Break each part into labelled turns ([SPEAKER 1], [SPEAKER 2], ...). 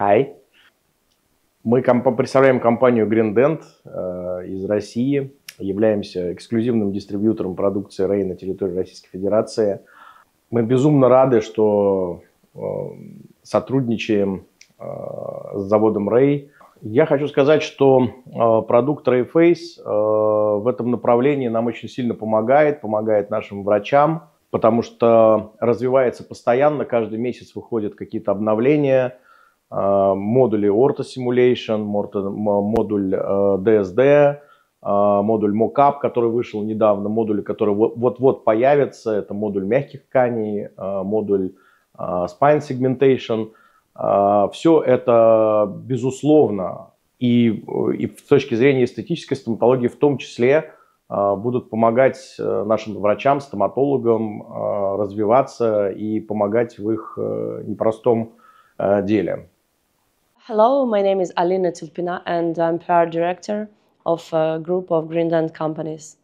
[SPEAKER 1] Hi. Мы комп- представляем компанию Green э, из России, являемся эксклюзивным дистрибьютором продукции Рей на территории Российской Федерации. Мы безумно рады, что э, сотрудничаем э, с заводом Рей. Я хочу сказать, что э, продукт Rayface э, в этом направлении нам очень сильно помогает, помогает нашим врачам, потому что развивается постоянно, каждый месяц выходят какие-то обновления, модули Ortho Simulation, модуль DSD, модуль Mockup, который вышел недавно, модули, которые вот-вот появятся, это модуль мягких тканей, модуль Spine Segmentation – Все это, безусловно, и, и с точки зрения эстетической стоматологии в том числе будут помогать э, нашим врачам, стоматологам развиваться и помогать в их э, непростом э, деле.
[SPEAKER 2] Hello, my name is Alina Tulpina and I'm PR director of a group of Greendent companies.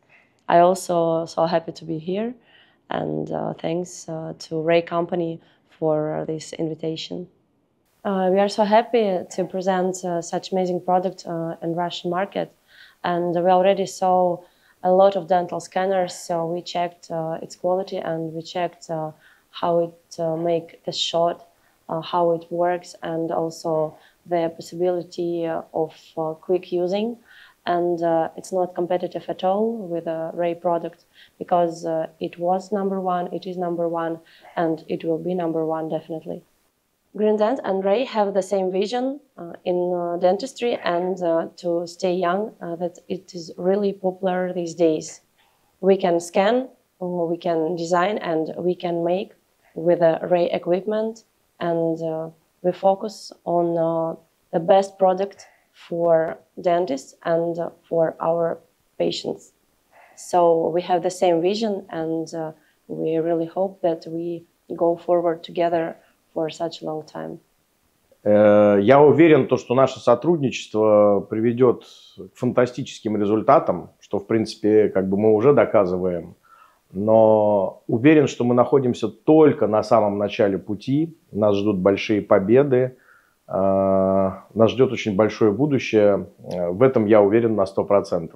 [SPEAKER 2] I also so happy to be here and uh, thanks uh, to Ray Company for this invitation. Uh, we are so happy to present uh, such amazing product uh, in Russian market, and we already saw a lot of dental scanners. So we checked uh, its quality and we checked uh, how it uh, make the shot, how it works, and also the possibility of quick using. And it's not competitive at all with a Ray product because it was number one, it is number one, and it will be number one definitely. Greendent and Ray have the same vision uh, in uh, dentistry and uh, to stay young uh, that it is really popular these days. We can scan, uh, we can design, and we can make with a Ray equipment, and uh, we focus on the best product for dentists and for our patients. So we have the same vision, and we really hope that we go forward together for such a long time.
[SPEAKER 1] Э, я уверен, то, что наше сотрудничество приведет к фантастическим результатам, что, в принципе, как бы мы уже доказываем. Но уверен, что мы находимся только на самом начале пути. Нас ждут большие победы. Э, нас ждет очень большое будущее. Э, в этом я уверен на 100%.